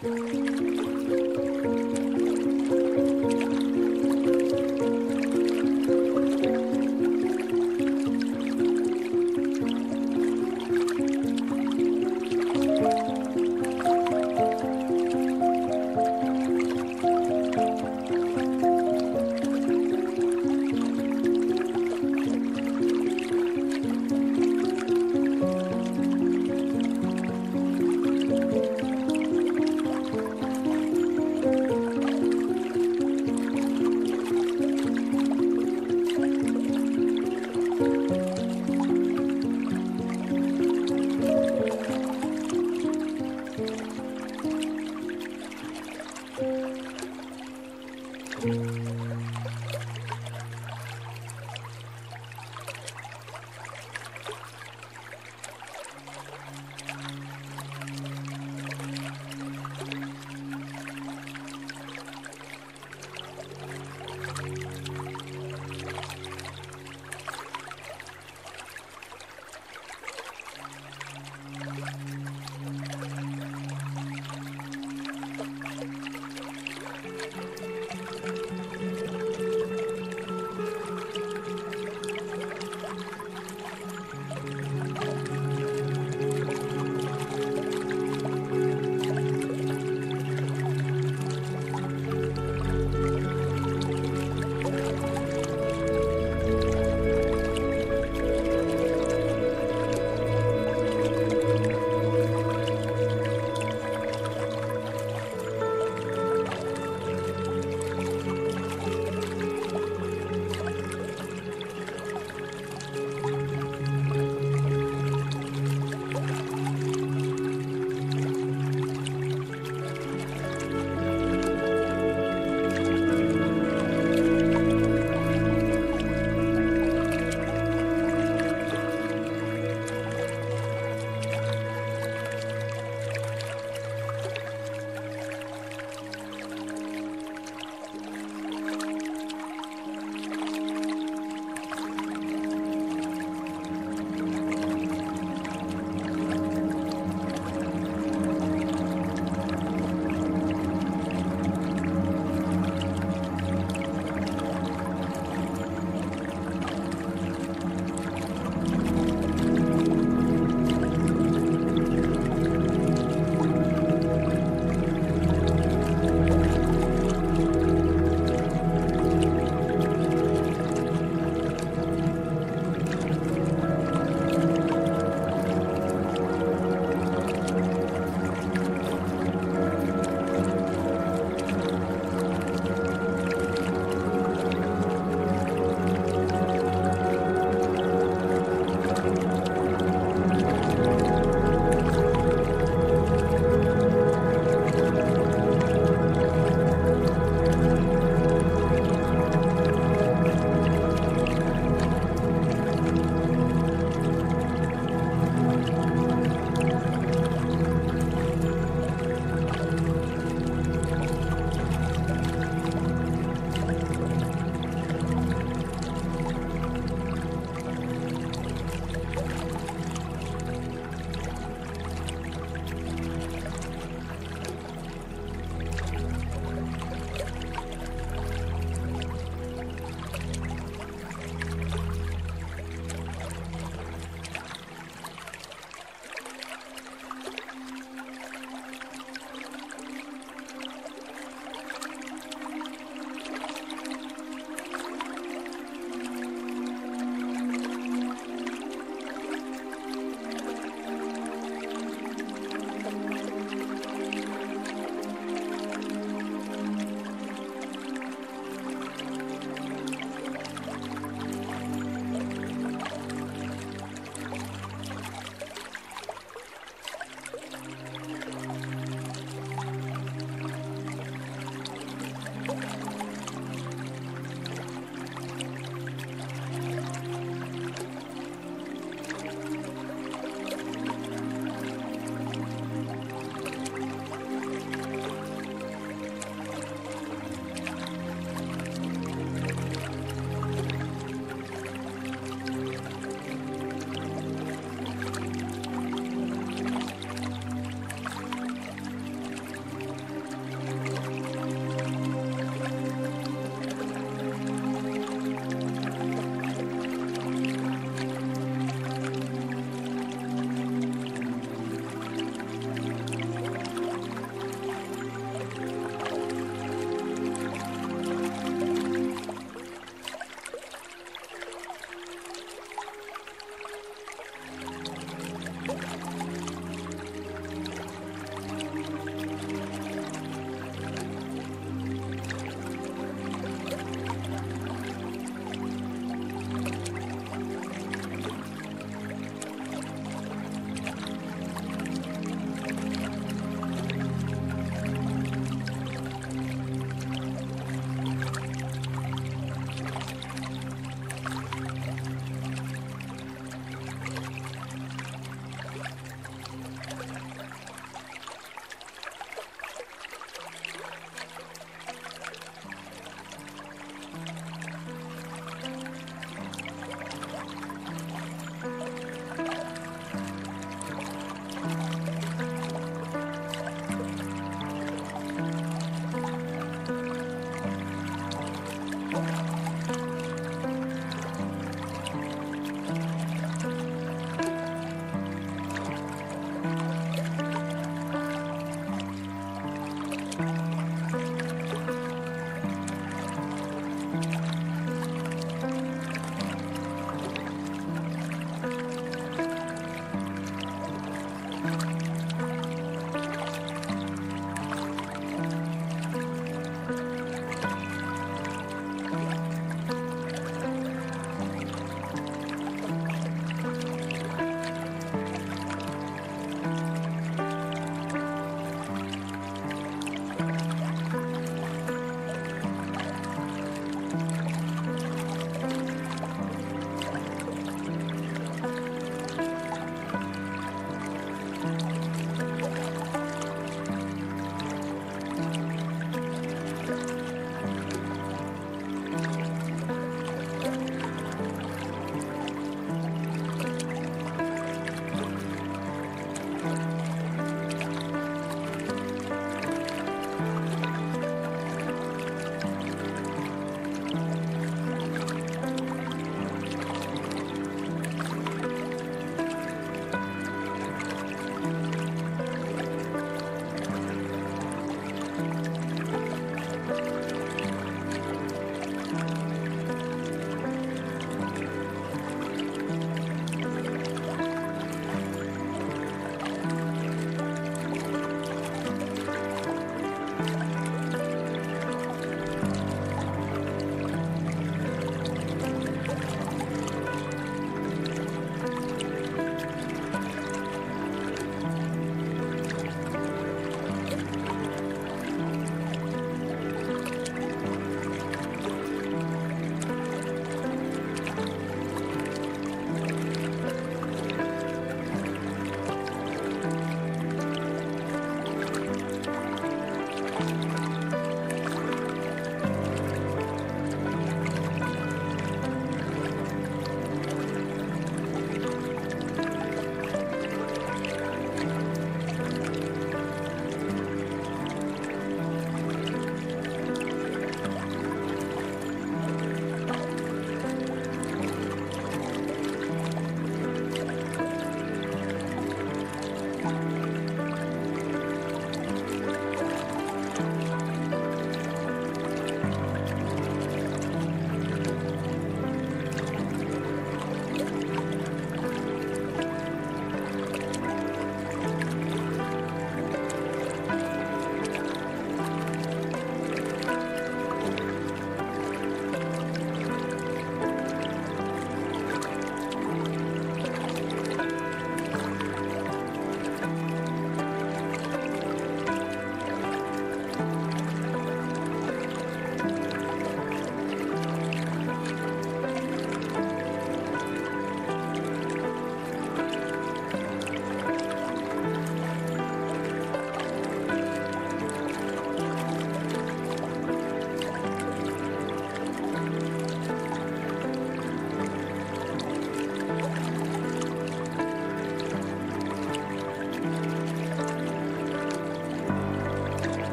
Música